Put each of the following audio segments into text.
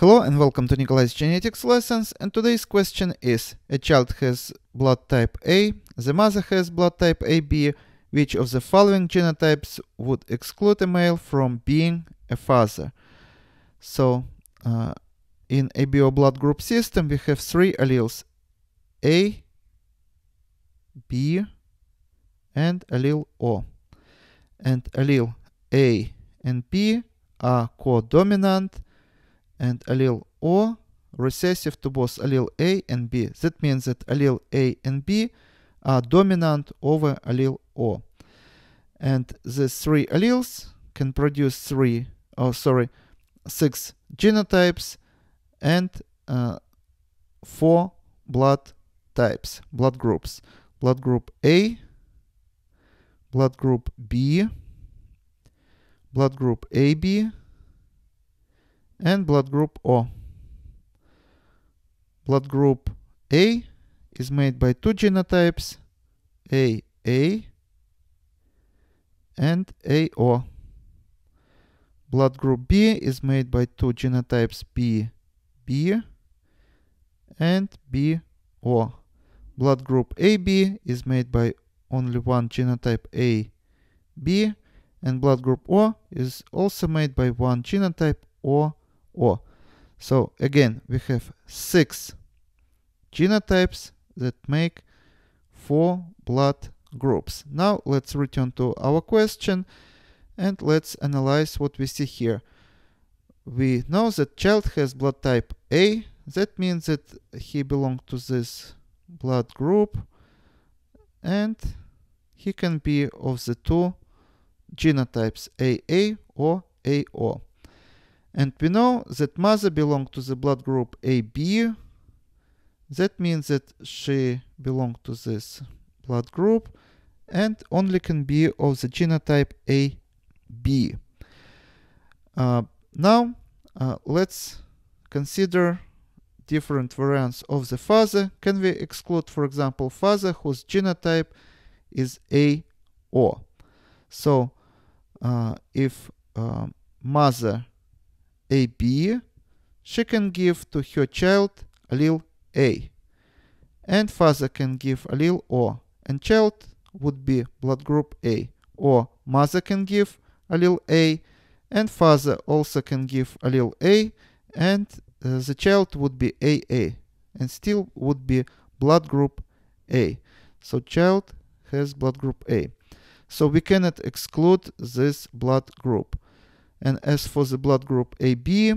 Hello and welcome to Nikolay's genetics lessons and today's question is a child has blood type A, the mother has blood type AB, which of the following genotypes would exclude a male from being a father? So uh, in ABO blood group system we have three alleles A, B and allele O. And allele A and B are codominant and allele O recessive to both allele A and B. That means that allele A and B are dominant over allele O. And these three alleles can produce three, oh sorry, six genotypes and uh, four blood types, blood groups. Blood group A, blood group B, blood group AB, and blood group O. Blood group A is made by two genotypes AA and AO. Blood group B is made by two genotypes BB and BO. Blood group AB is made by only one genotype AB and blood group O is also made by one genotype O O. So again, we have six genotypes that make four blood groups. Now let's return to our question and let's analyze what we see here. We know that child has blood type A. That means that he belongs to this blood group and he can be of the two genotypes AA or AO. And we know that mother belonged to the blood group AB. That means that she belonged to this blood group and only can be of the genotype AB. Uh, now, uh, let's consider different variants of the father. Can we exclude, for example, father whose genotype is AO? So, uh, if uh, mother AB, she can give to her child allele A, and father can give allele O, and child would be blood group A, or mother can give allele A, and father also can give allele A, and uh, the child would be AA, and still would be blood group A. So child has blood group A. So we cannot exclude this blood group. And as for the blood group AB,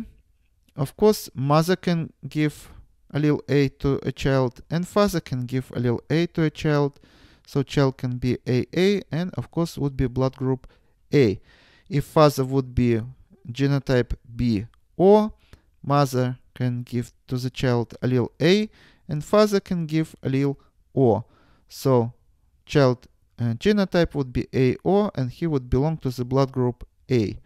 of course, mother can give allele A to a child and father can give allele A to a child. So child can be AA and of course would be blood group A. If father would be genotype B or mother can give to the child allele A and father can give allele O. So child uh, genotype would be AO and he would belong to the blood group A.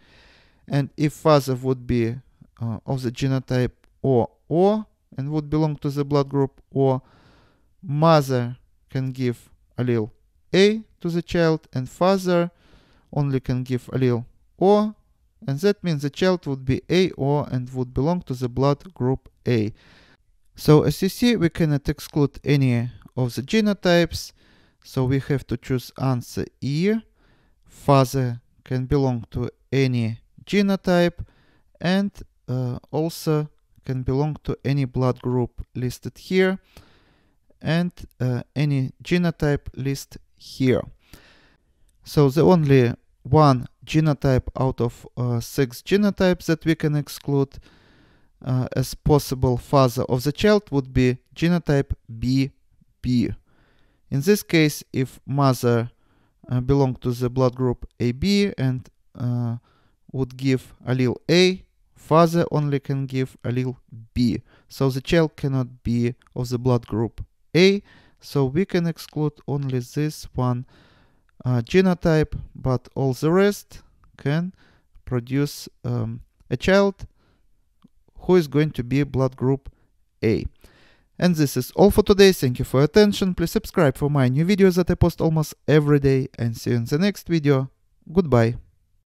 And if father would be uh, of the genotype OO and would belong to the blood group O, mother can give allele A to the child and father only can give allele O and that means the child would be AO and would belong to the blood group A. So as you see, we cannot exclude any of the genotypes, so we have to choose answer E. Father can belong to any genotype and uh, also can belong to any blood group listed here and uh, any genotype listed here. So the only one genotype out of uh, six genotypes that we can exclude uh, as possible father of the child would be genotype BB. In this case, if mother uh, belong to the blood group AB and uh, would give allele A, father only can give allele B. So the child cannot be of the blood group A, so we can exclude only this one uh, genotype, but all the rest can produce um, a child who is going to be blood group A. And this is all for today. Thank you for your attention. Please subscribe for my new videos that I post almost every day and see you in the next video. Goodbye.